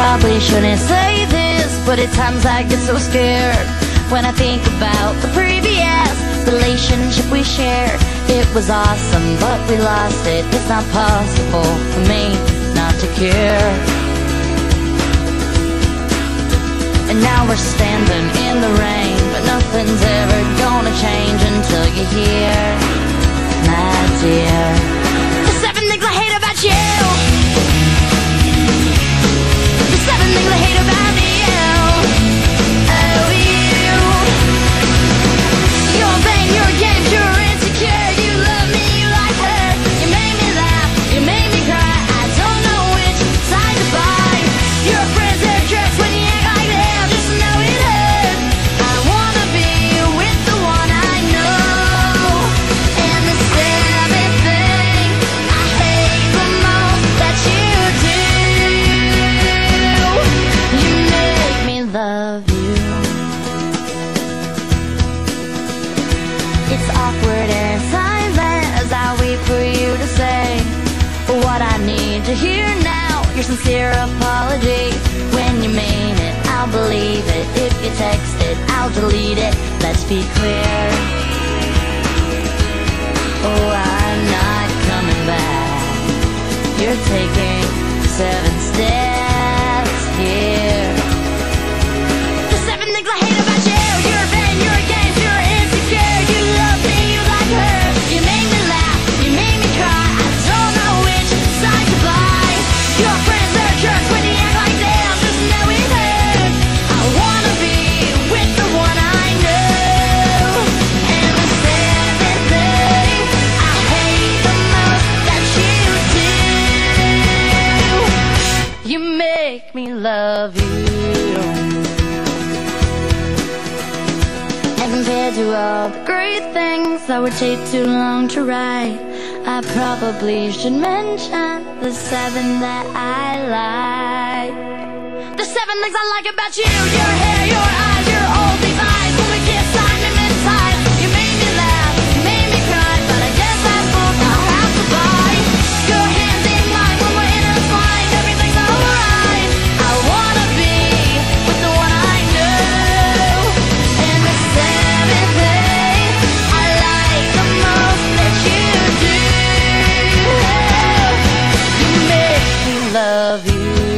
probably shouldn't say this, but at times I get so scared when I think about the previous relationship we shared. It was awesome, but we lost it. It's not possible for me not to care. And now we're standing in the rain, but nothing's ever gonna change until you hear, my dear. The seven things I hate about you. Sincere apology. When you mean it, I'll believe it. If you text it, I'll delete it. Let's be clear. Oh, I'm not coming back. You're taking seven You make me love you. And compared to all the great things that would take too long to write, I probably should mention the seven that I like. The seven things I like about you your hair. love you.